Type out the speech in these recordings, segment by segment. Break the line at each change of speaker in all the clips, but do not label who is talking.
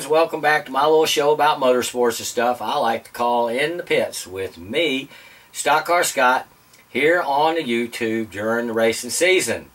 friends, welcome back to my little show about motorsports and stuff I like to call In the Pits with me, Stock Car Scott, here on the YouTube during the racing season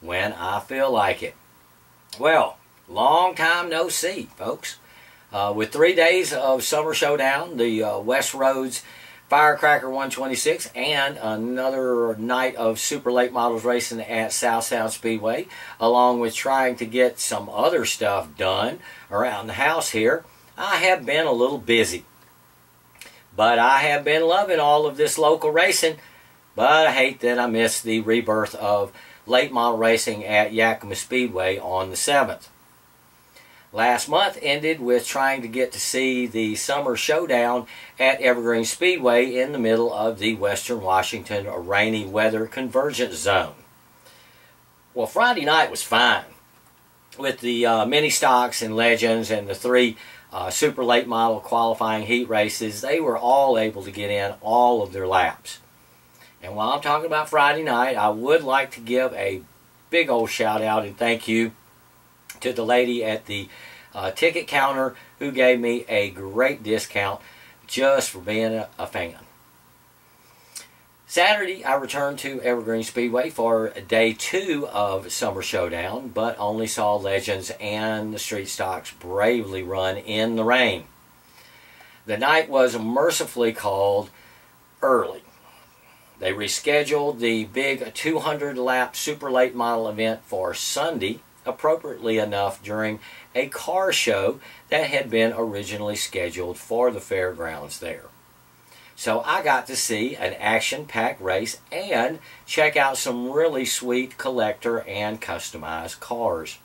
when I feel like it. Well, long time no see, folks. Uh, with three days of Summer Showdown, the uh, West Roads Firecracker 126 and another night of super late models racing at South Sound Speedway along with trying to get some other stuff done around the house here. I have been a little busy but I have been loving all of this local racing but I hate that I missed the rebirth of late model racing at Yakima Speedway on the 7th Last month ended with trying to get to see the summer showdown at Evergreen Speedway in the middle of the Western Washington rainy weather convergence zone. Well, Friday night was fine with the uh, mini stocks and legends and the three uh, super late model qualifying heat races. They were all able to get in all of their laps. And while I'm talking about Friday night, I would like to give a big old shout out and thank you to the lady at the uh, ticket counter who gave me a great discount just for being a, a fan. Saturday, I returned to Evergreen Speedway for day two of Summer Showdown, but only saw Legends and the Street Stocks bravely run in the rain. The night was mercifully called early. They rescheduled the big 200 lap super late model event for Sunday, appropriately enough during a car show that had been originally scheduled for the fairgrounds there. So I got to see an action-packed race and check out some really sweet collector and customized cars.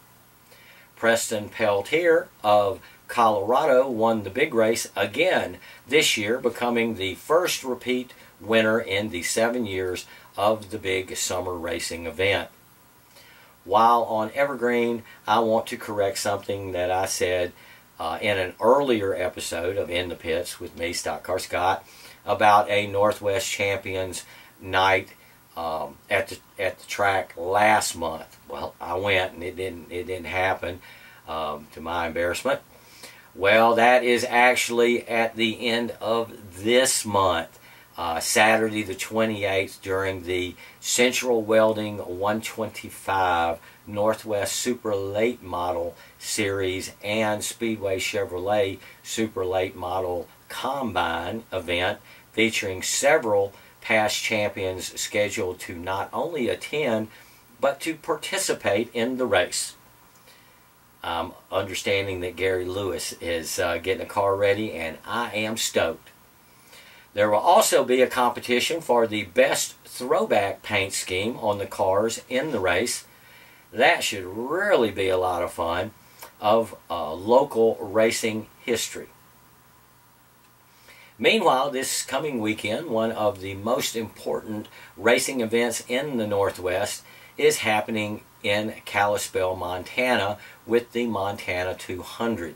Preston Peltier of Colorado won the big race again this year, becoming the first repeat winner in the seven years of the big summer racing event. While on Evergreen, I want to correct something that I said uh, in an earlier episode of In the Pits with me, Stock Car Scott, about a Northwest Champions night um, at the at the track last month. Well, I went and it didn't it didn't happen um, to my embarrassment. Well, that is actually at the end of this month uh, Saturday the 28th during the Central Welding 125 Northwest Super Late Model Series and Speedway Chevrolet Super Late Model Combine event featuring several past champions scheduled to not only attend but to participate in the race. I'm understanding that Gary Lewis is uh, getting a car ready and I am stoked. There will also be a competition for the best throwback paint scheme on the cars in the race. That should really be a lot of fun of uh, local racing history. Meanwhile, this coming weekend, one of the most important racing events in the Northwest is happening in Kalispell, Montana with the Montana 200.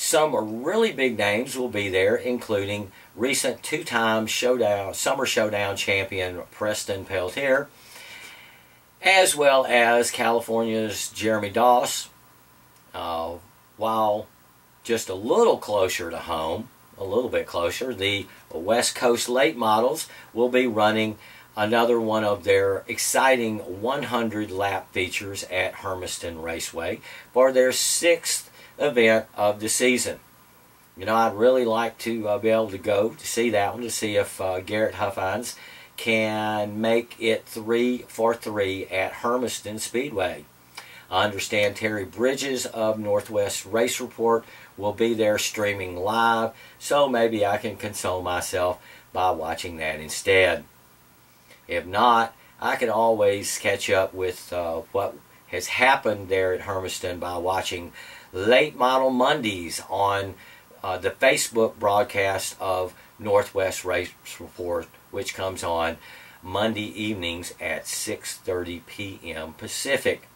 Some really big names will be there, including recent two-time showdown, Summer Showdown champion Preston Peltier, as well as California's Jeremy Doss. Uh, while just a little closer to home, a little bit closer, the West Coast late models will be running another one of their exciting 100 lap features at Hermiston Raceway for their sixth event of the season. You know, I'd really like to uh, be able to go to see that one to see if uh, Garrett Huffines can make it three for three at Hermiston Speedway. I understand Terry Bridges of Northwest Race Report will be there streaming live, so maybe I can console myself by watching that instead. If not, I can always catch up with uh, what has happened there at Hermiston by watching Late Model Mondays on uh, the Facebook broadcast of Northwest Race Report, which comes on Monday evenings at 6.30 p.m. Pacific.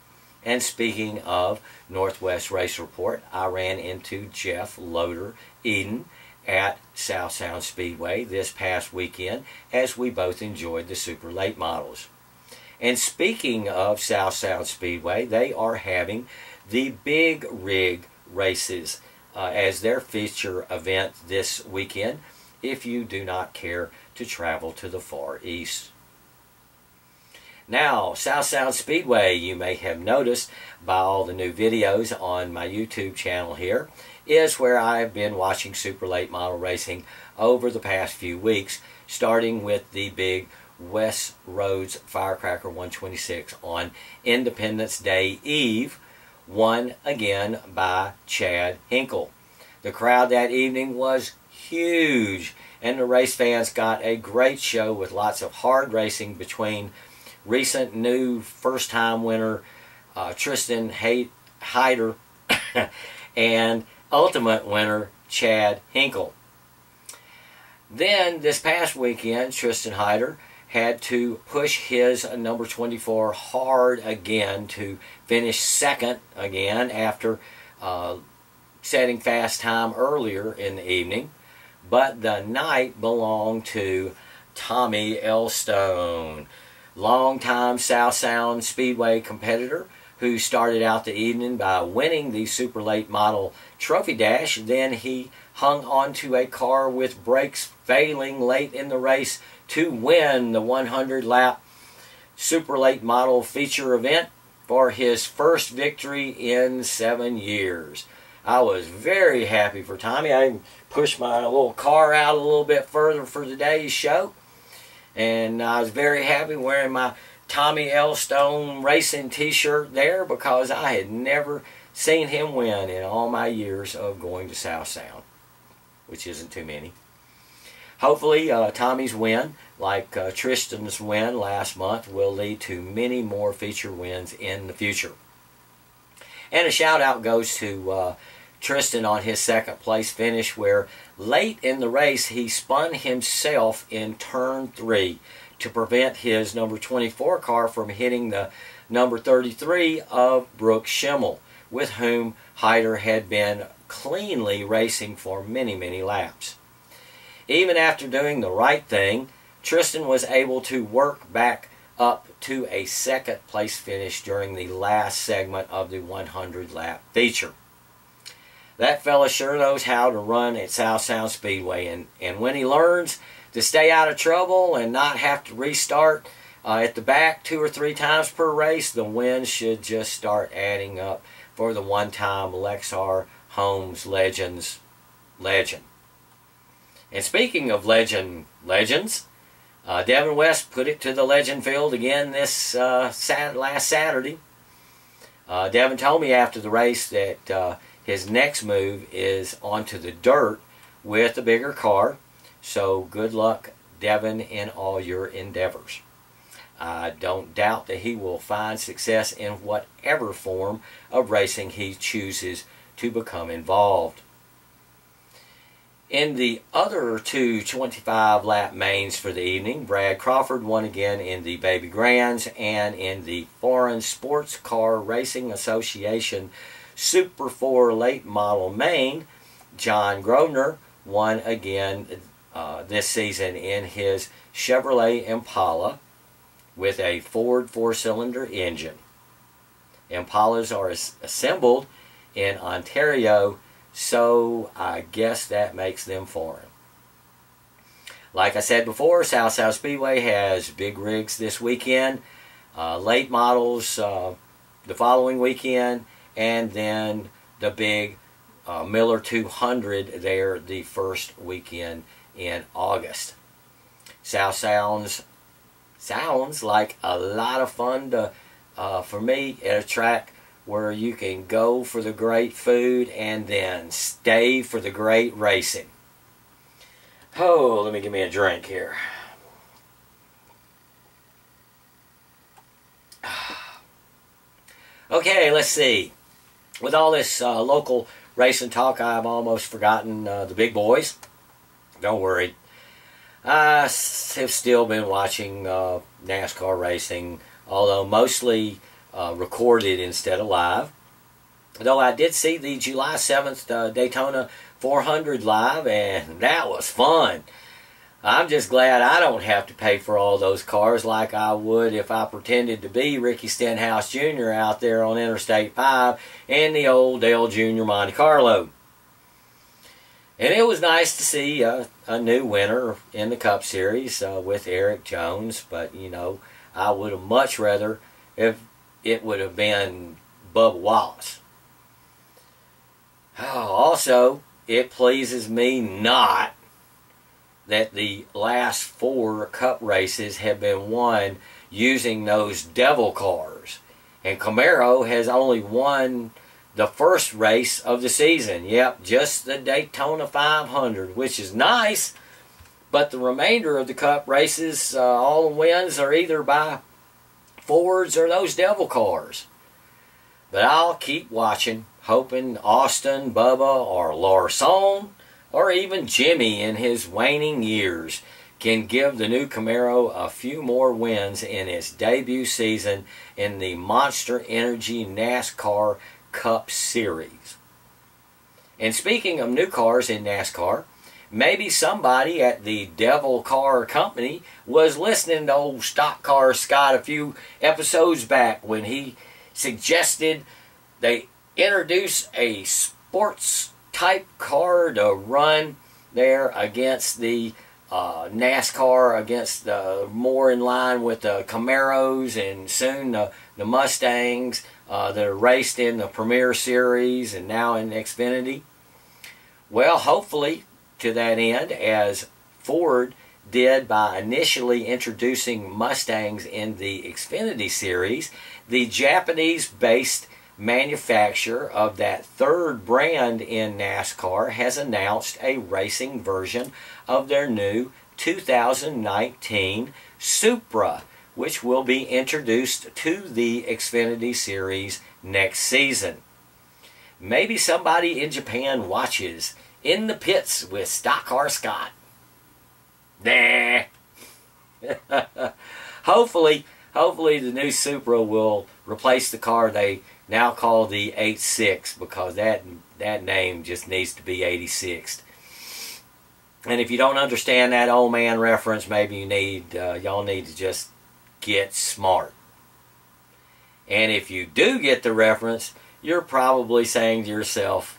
And speaking of Northwest Race Report, I ran into Jeff Loader Eden at South Sound Speedway this past weekend as we both enjoyed the super late models. And speaking of South Sound Speedway, they are having the Big Rig races uh, as their feature event this weekend if you do not care to travel to the Far East. Now, South Sound Speedway, you may have noticed by all the new videos on my YouTube channel here, is where I've been watching super late model racing over the past few weeks, starting with the big West Roads Firecracker 126 on Independence Day Eve, won again by Chad Hinkle. The crowd that evening was huge, and the race fans got a great show with lots of hard racing between recent new first time winner uh, Tristan Hyder and ultimate winner Chad Hinkle. Then this past weekend, Tristan Hyder had to push his number 24 hard again to finish second again after uh, setting fast time earlier in the evening. But the night belonged to Tommy Elstone, longtime South Sound Speedway competitor who started out the evening by winning the Super Late Model Trophy Dash. Then he hung onto a car with brakes failing late in the race to win the 100 lap Super Late Model feature event for his first victory in seven years. I was very happy for Tommy. I pushed my little car out a little bit further for today's show. And I was very happy wearing my Tommy L. Stone racing t-shirt there because I had never seen him win in all my years of going to South Sound which isn't too many. Hopefully, uh, Tommy's win, like uh, Tristan's win last month, will lead to many more feature wins in the future. And a shout out goes to uh, Tristan on his second place finish, where late in the race he spun himself in turn three to prevent his number 24 car from hitting the number 33 of Brooks Schimmel, with whom Hyder had been cleanly racing for many, many laps. Even after doing the right thing, Tristan was able to work back up to a second place finish during the last segment of the 100 lap feature. That fella sure knows how to run at South Sound Speedway, and, and when he learns to stay out of trouble and not have to restart uh, at the back two or three times per race, the wins should just start adding up for the one time Lexar Holmes Legends legend. And speaking of legend legends, uh, Devin West put it to the legend field again this uh, sat last Saturday. Uh, Devin told me after the race that uh, his next move is onto the dirt with a bigger car. So good luck, Devin, in all your endeavors. I don't doubt that he will find success in whatever form of racing he chooses to become involved. In the other two 25 lap mains for the evening, Brad Crawford won again in the Baby Grands and in the Foreign Sports Car Racing Association Super 4 late model main. John Grosvenor won again uh, this season in his Chevrolet Impala with a Ford four cylinder engine. Impalas are assembled in Ontario, so I guess that makes them foreign. Like I said before, South Sound Speedway has big rigs this weekend, uh, late models uh, the following weekend, and then the big uh, Miller 200 there the first weekend in August. South sounds sounds like a lot of fun to, uh, for me at a track where you can go for the great food and then stay for the great racing. Oh, let me give me a drink here. Okay, let's see. With all this uh, local racing talk, I've almost forgotten uh, the big boys. Don't worry. I have still been watching uh, NASCAR racing, although mostly uh, recorded instead of live. Though I did see the July 7th uh, Daytona 400 live, and that was fun. I'm just glad I don't have to pay for all those cars like I would if I pretended to be Ricky Stenhouse Jr. out there on Interstate 5 in the old Dale Jr. Monte Carlo. And it was nice to see a, a new winner in the Cup Series uh, with Erik Jones, but you know, I would have much rather if it would have been Bubba Wallace. Also, it pleases me not that the last four cup races have been won using those devil cars. And Camaro has only won the first race of the season. Yep, just the Daytona 500, which is nice. But the remainder of the cup races, uh, all the wins are either by Fords or those devil cars. But I'll keep watching, hoping Austin, Bubba, or Larson or even Jimmy in his waning years can give the new Camaro a few more wins in its debut season in the Monster Energy NASCAR Cup Series. And speaking of new cars in NASCAR, maybe somebody at the Devil Car Company was listening to old Stock Car Scott a few episodes back when he suggested they introduce a sports type car to run there against the uh, NASCAR, against the more in line with the Camaros and soon the, the Mustangs uh, that are raced in the Premier Series and now in Xfinity. Well, hopefully to that end, as Ford did by initially introducing Mustangs in the Xfinity Series, the Japanese-based manufacturer of that third brand in NASCAR has announced a racing version of their new 2019 Supra, which will be introduced to the Xfinity Series next season. Maybe somebody in Japan watches In the Pits with Stock Car Scott. Nah. hopefully, hopefully the new Supra will replace the car they now call the 86 because that that name just needs to be 86th. And if you don't understand that old man reference, maybe you need uh, y'all need to just get smart. And if you do get the reference, you're probably saying to yourself,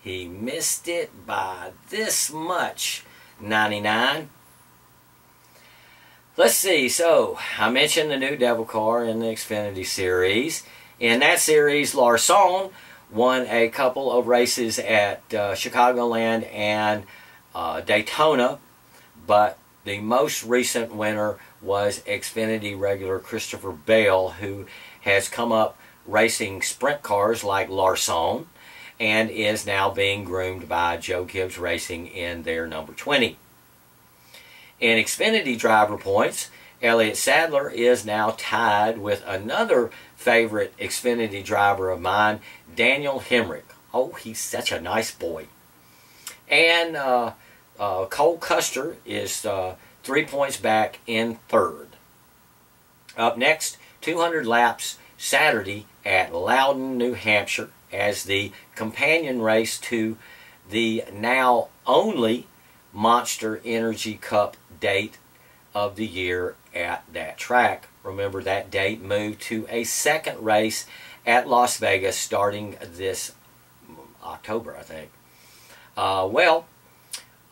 he missed it by this much, 99. Let's see, so I mentioned the new Devil car in the Xfinity series. In that series, Larson won a couple of races at uh, Chicagoland and uh, Daytona, but the most recent winner was Xfinity regular Christopher Bell, who has come up racing sprint cars like Larson and is now being groomed by Joe Gibbs Racing in their number 20. In Xfinity driver points, Elliott Sadler is now tied with another favorite Xfinity driver of mine, Daniel Hemric. Oh, he's such a nice boy. And uh, uh, Cole Custer is uh, three points back in third. Up next, 200 laps Saturday at Loudon, New Hampshire as the companion race to the now only Monster Energy Cup date of the year at that track. Remember that date moved to a second race at Las Vegas starting this October, I think. Uh, well,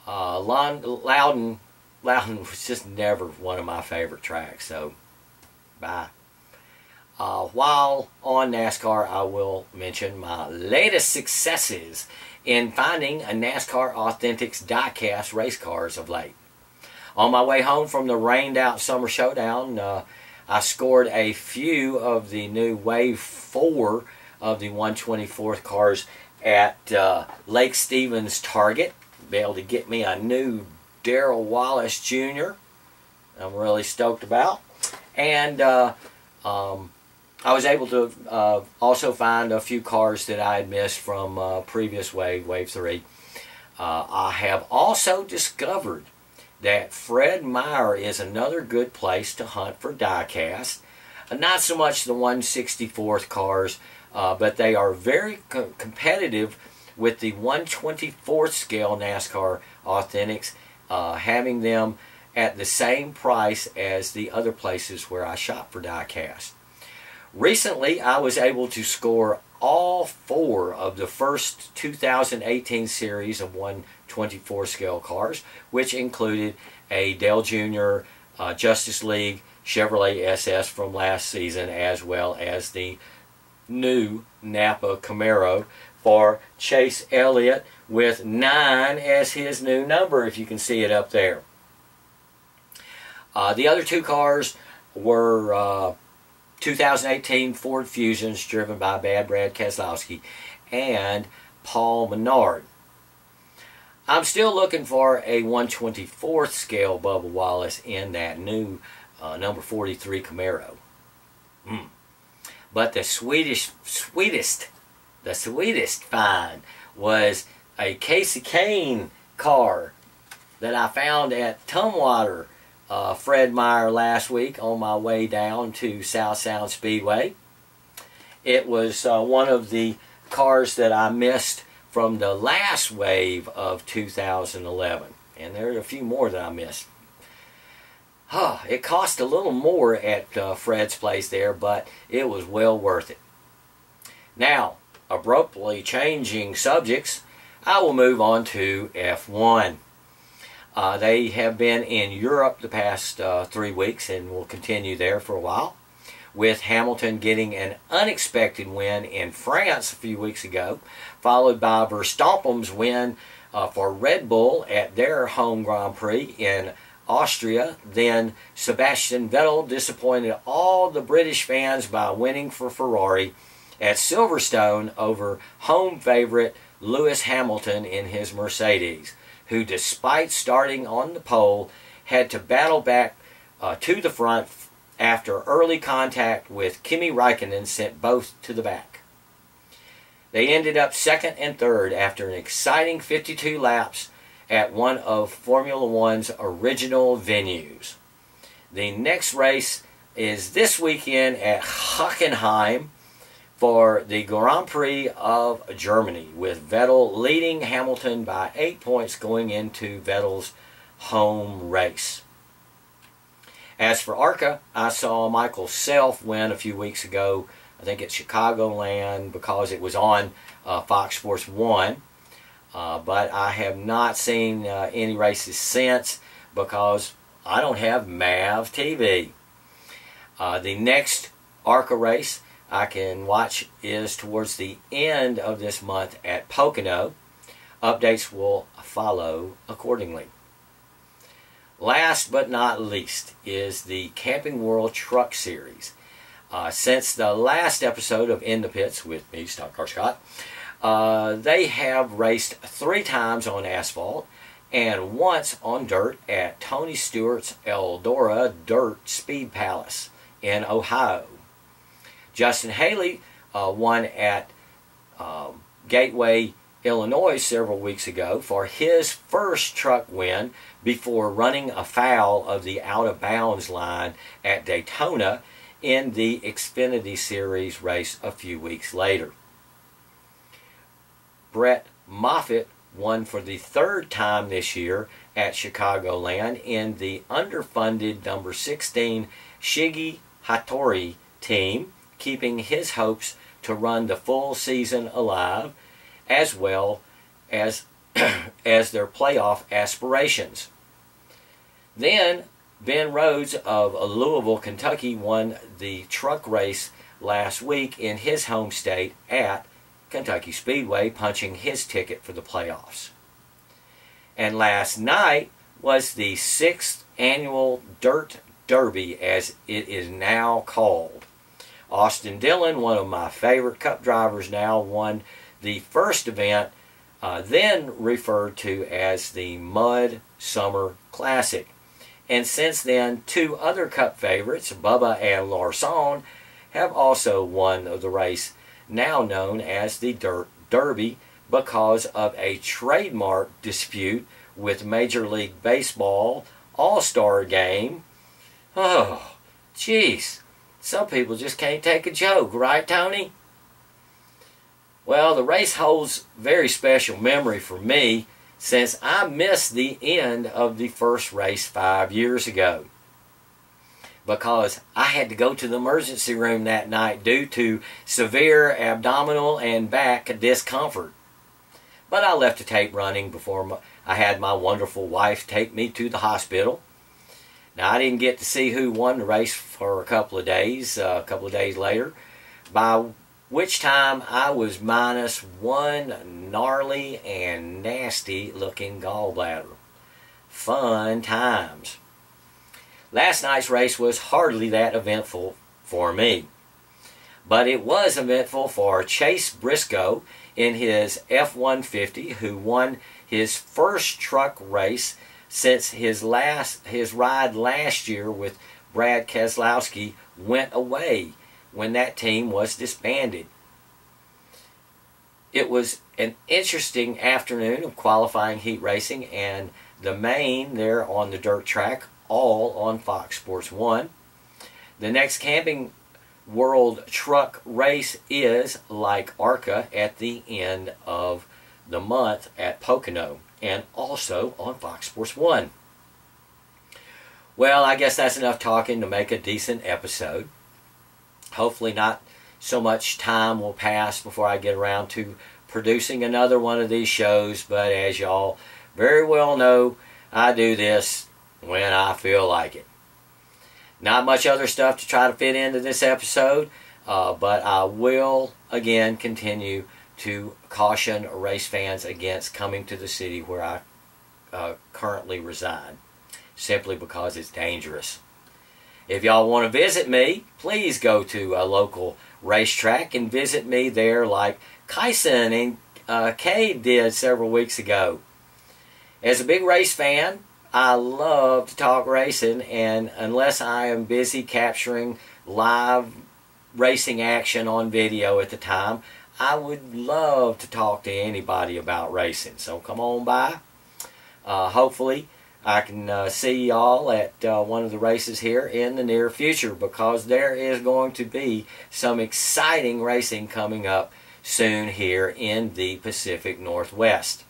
uh, Loudon, Loudon was just never one of my favorite tracks, so bye. Uh, while on NASCAR, I will mention my latest successes in finding a NASCAR Authentics diecast race cars of late. On my way home from the rained out Summer Showdown, uh, I scored a few of the new Wave 4 of the 124th cars at uh, Lake Stevens Target. Be able to get me a new Darrell Wallace Jr. I'm really stoked about. And uh, um, I was able to uh, also find a few cars that I had missed from uh, previous Wave, Wave 3. Uh, I have also discovered that Fred Meyer is another good place to hunt for diecast. Uh, not so much the 164th cars, uh, but they are very co competitive with the 124th scale NASCAR Authentics. Uh, having them at the same price as the other places where I shop for diecast. Recently, I was able to score all four of the first 2018 series of 124 scale cars, which included a Dale Jr. Uh, Justice League Chevrolet SS from last season, as well as the new Napa Camaro for Chase Elliott with 9 as his new number, if you can see it up there. Uh, the other two cars were uh, 2018 Ford Fusions driven by Bad Brad Keselowski and Paul Menard. I'm still looking for a 124th scale Bubba Wallace in that new uh, number 43 Camaro. Mm. But the Swedish, sweetest, the sweetest find was a Kasey Kahne car that I found at Tumwater uh, Fred Meyer last week on my way down to South Sound Speedway. It was uh, one of the cars that I missed from the last wave of 2011. And there are a few more that I missed. Huh, it cost a little more at uh, Fred's place there, but it was well worth it. Now, abruptly changing subjects, I will move on to F1. Uh, they have been in Europe the past uh, three weeks and will continue there for a while, with Hamilton getting an unexpected win in France a few weeks ago, followed by Verstappen's win uh, for Red Bull at their home Grand Prix in Austria. Then Sebastian Vettel disappointed all the British fans by winning for Ferrari at Silverstone over home favorite Lewis Hamilton in his Mercedes, who, despite starting on the pole, had to battle back uh, to the front after early contact with Kimi Raikkonen sent both to the back. They ended up second and third after an exciting 52 laps at one of Formula One's original venues. The next race is this weekend at Hockenheim for the Grand Prix of Germany, with Vettel leading Hamilton by eight points going into Vettel's home race. As for ARCA, I saw Michael Self win a few weeks ago. I think it's Chicagoland because it was on uh, Fox Sports 1. Uh, but I have not seen uh, any races since because I don't have MAV TV. Uh, the next ARCA race I can watch is towards the end of this month at Pocono. Updates will follow accordingly. Last but not least is the Camping World Truck Series. Uh, since the last episode of In the Pits with me, Stock Car Scott, uh, they have raced three times on asphalt and once on dirt at Tony Stewart's Eldora Dirt Speed Palace in Ohio. Justin Haley uh, won at um, Gateway, Illinois several weeks ago for his first truck win before running afoul of the out of bounds line at Daytona in the Xfinity Series race a few weeks later. Brett Moffitt won for the third time this year at Chicagoland in the underfunded number 16 Shiggy Hattori team keeping his hopes to run the full season alive, as well as, as their playoff aspirations. Then, Ben Rhodes of Louisville, Kentucky won the truck race last week in his home state at Kentucky Speedway, punching his ticket for the playoffs. And last night was the sixth annual Dirt Derby, as it is now called. Austin Dillon, one of my favorite cup drivers now, won the first event, uh, then referred to as the Mud Summer Classic. And since then, two other cup favorites, Bubba and Larson, have also won the race, now known as the Dirt Derby, because of a trademark dispute with Major League Baseball All-Star Game. Oh, jeez. Some people just can't take a joke, right, Tony? Well, the race holds very special memory for me since I missed the end of the first race five years ago because I had to go to the emergency room that night due to severe abdominal and back discomfort. But I left the tape running before I had my wonderful wife take me to the hospital. Now, I didn't get to see who won the race for a couple of days, uh, a couple of days later, by which time I was minus one gnarly and nasty looking gallbladder. Fun times. Last night's race was hardly that eventful for me. But it was eventful for Chase Briscoe in his F-150 who won his first truck race since his last his ride last year with Brad Keselowski went away when that team was disbanded. It was an interesting afternoon of qualifying heat racing and the main there on the dirt track all on Fox Sports 1. The next Camping World Truck Race is like ARCA at the end of the month at Pocono and also on Fox Sports 1. Well, I guess that's enough talking to make a decent episode. Hopefully not so much time will pass before I get around to producing another one of these shows, but as y'all very well know, I do this when I feel like it. Not much other stuff to try to fit into this episode, uh, but I will again continue to caution race fans against coming to the city where I uh, currently reside, simply because it's dangerous. If y'all want to visit me, please go to a local racetrack and visit me there like Kyson and uh, did several weeks ago. As a big race fan, I love to talk racing, and unless I am busy capturing live racing action on video at the time, I would love to talk to anybody about racing. So come on by. Uh, hopefully, I can uh, see y'all at uh, one of the races here in the near future because there is going to be some exciting racing coming up soon here in the Pacific Northwest.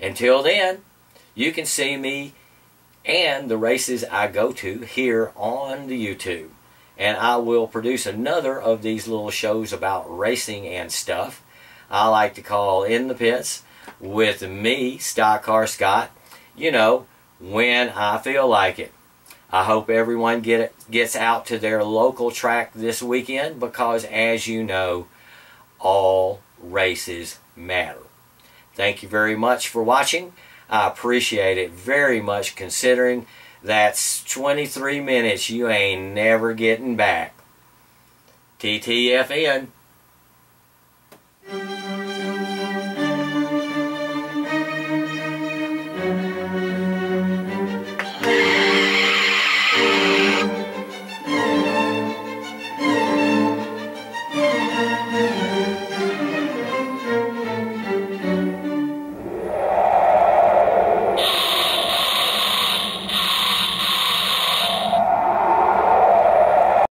Until then, you can see me and the races I go to here on the YouTube. And I will produce another of these little shows about racing and stuff. I like to call In the Pits with me, Stock Car Scott, you know, when I feel like it. I hope everyone get it, gets out to their local track this weekend because, as you know, all races matter. Thank you very much for watching. I appreciate it very much considering that's 23 minutes you ain't never getting back. TTFN.